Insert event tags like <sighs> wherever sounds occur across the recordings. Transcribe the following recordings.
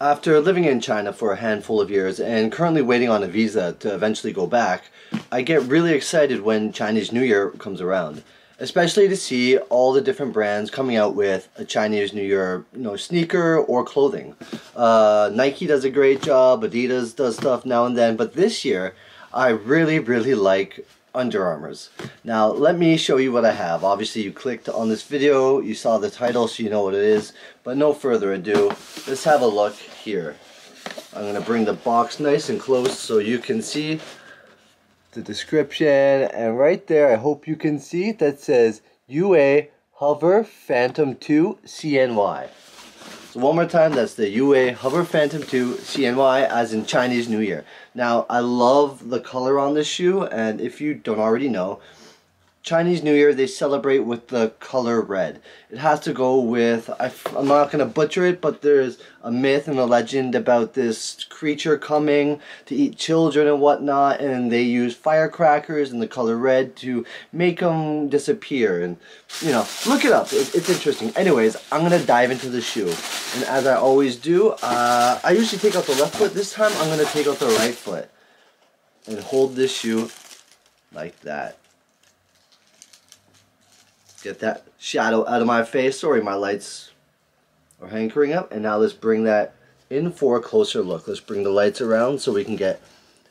After living in China for a handful of years and currently waiting on a visa to eventually go back, I get really excited when Chinese New Year comes around. Especially to see all the different brands coming out with a Chinese New Year, you know, sneaker or clothing. Uh, Nike does a great job, Adidas does stuff now and then, but this year I really, really like under Armour's. Now let me show you what I have. Obviously you clicked on this video, you saw the title so you know what it is. But no further ado, let's have a look here. I'm going to bring the box nice and close so you can see the description. And right there, I hope you can see that says UA HOVR Phantom 2 CNY. So one more time, that's the UA HOVR Phantom 2 CNY as in Chinese New Year. Now, I love the color on this shoe, and if you don't already know, Chinese New Year, they celebrate with the color red. It has to go with, I, am not going to butcher it, but there's a myth and a legend about this creature coming to eat children and whatnot, and they use firecrackers and the color red to make them disappear. And, you know, look it up. It, it's interesting. Anyways, I'm going to dive into the shoe. And as I always do, uh, I usually take out the left foot. This time, I'm going to take out the right foot and hold this shoe like that. Get that shadow out of my face. Sorry, my lights are hankering up. And now let's bring that in for a closer look. Let's bring the lights around so we can get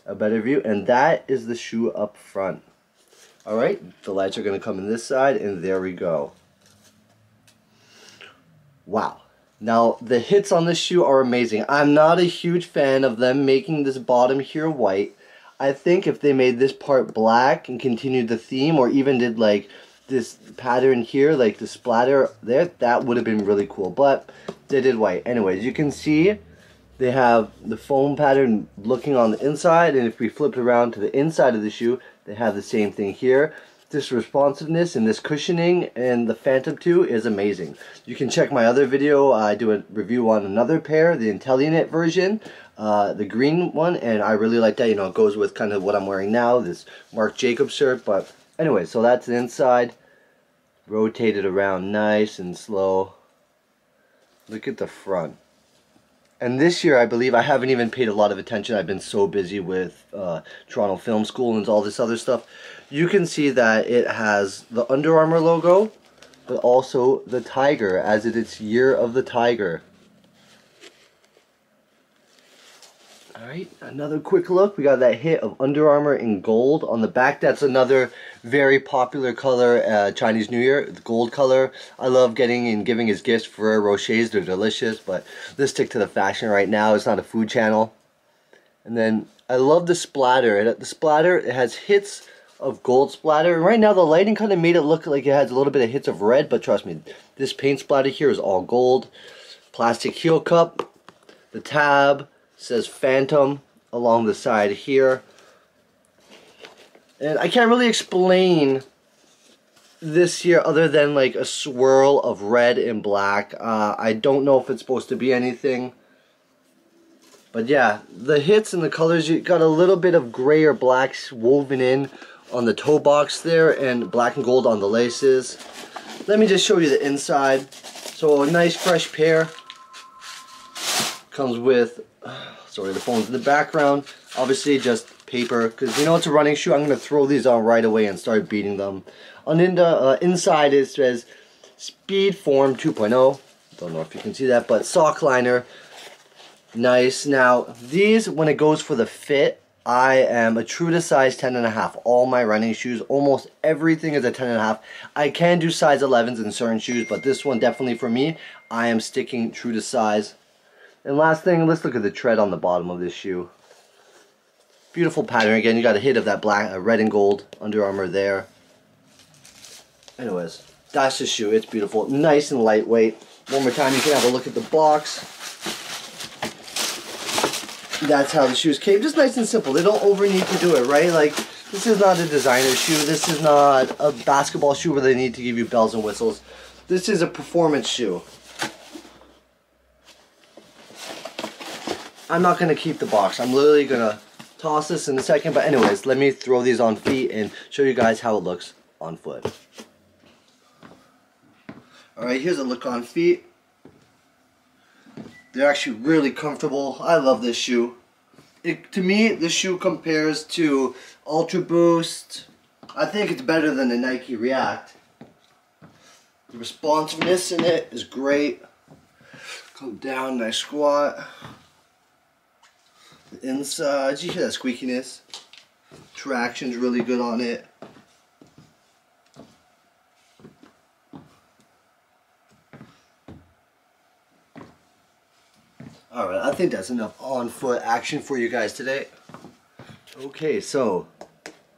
a better view. And that is the shoe up front. Alright, the lights are going to come in this side and there we go. Wow. Now, the hits on this shoe are amazing. I'm not a huge fan of them making this bottom here white. I think if they made this part black and continued the theme or even did like this pattern here, like the splatter there, that would have been really cool. But they did white. Anyways, you can see they have the foam pattern looking on the inside. And if we flip around to the inside of the shoe, they have the same thing here. This responsiveness and this cushioning and the Phantom 2 is amazing. You can check my other video. I do a review on another pair, the IntelliKnit version, uh, the green one, and I really like that. You know, it goes with kind of what I'm wearing now, this Marc Jacobs shirt, but Anyway, so that's the inside. Rotate it around nice and slow. Look at the front. And this year, I believe, I haven't even paid a lot of attention. I've been so busy with uh, Toronto Film School and all this other stuff. You can see that it has the Under Armour logo, but also the tiger, as it is Year of the Tiger. Alright, another quick look. We got that hit of Under Armour in gold on the back. That's another very popular color, uh, Chinese New Year, the gold color. I love getting and giving as gifts for Rochers. They're delicious, but let's stick to the fashion right now. It's not a food channel. And then I love the splatter. The splatter, it has hits of gold splatter. Right now the lighting kind of made it look like it has a little bit of hits of red, but trust me, this paint splatter here is all gold. Plastic heel cup, the tab, says Phantom along the side here. And I can't really explain this here other than like a swirl of red and black. Uh, I don't know if it's supposed to be anything. But yeah, the hits and the colors, you got a little bit of gray or blacks woven in on the toe box there and black and gold on the laces. Let me just show you the inside. So a nice fresh pair. Comes with <sighs> sorry, the phone's in the background. Obviously, just paper, because you know it's a running shoe. I'm going to throw these on right away and start beating them. On in the uh, inside, it says Speed Form 2.0. Don't know if you can see that, but sock liner. Nice. Now, these, when it goes for the fit, I am a true to size 10 and a half. All my running shoes, almost everything is a 10 and a half. I can do size 11s in certain shoes, but this one definitely for me, I am sticking true to size. And last thing, let's look at the tread on the bottom of this shoe. Beautiful pattern. Again, you got a hit of that black, uh, red and gold Under Armour there. Anyways, that's the shoe. It's beautiful. Nice and lightweight. One more time, you can have a look at the box. That's how the shoes came. Just nice and simple. They don't over need to do it, right? Like, this is not a designer shoe. This is not a basketball shoe where they need to give you bells and whistles. This is a performance shoe. I'm not going to keep the box. I'm literally going to toss this in a second. But anyways, let me throw these on feet and show you guys how it looks on foot. Alright, here's a look on feet. They're actually really comfortable. I love this shoe. It, to me, this shoe compares to Ultra Boost. I think it's better than the Nike React. The responsiveness in it is great. Come down, nice squat. The inside, you hear that squeakiness? Traction's really good on it. Alright, I think that's enough on foot action for you guys today. Okay, so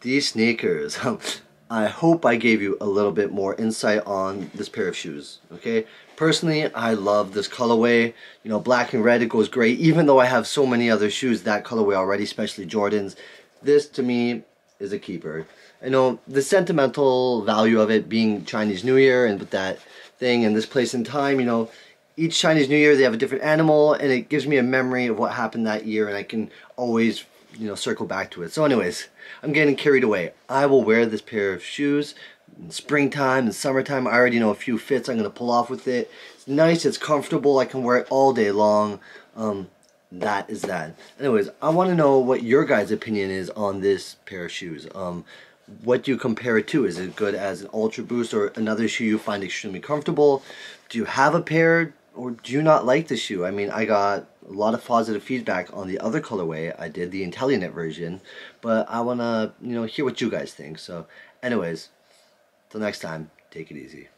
these sneakers. <laughs> I hope I gave you a little bit more insight on this pair of shoes. Okay, personally, I love this colorway. You know, black and red, it goes great. Even though I have so many other shoes that colorway already, especially Jordans, this to me is a keeper. I know the sentimental value of it being Chinese New Year and with that thing and this place in time, you know, each Chinese New Year they have a different animal and it gives me a memory of what happened that year and I can always, you know, circle back to it. So anyways, I'm getting carried away. I will wear this pair of shoes in springtime and summertime. I already know a few fits I'm going to pull off with it. It's nice, it's comfortable, I can wear it all day long. Um, that is that. Anyways, I want to know what your guys' opinion is on this pair of shoes. Um, what do you compare it to? Is it good as an Ultra Boost or another shoe you find extremely comfortable? Do you have a pair or do you not like the shoe? I mean, I got a lot of positive feedback on the other colorway. I did the IntelliKnit version, but I want to, you know, hear what you guys think. So, anyways, till next time, take it easy.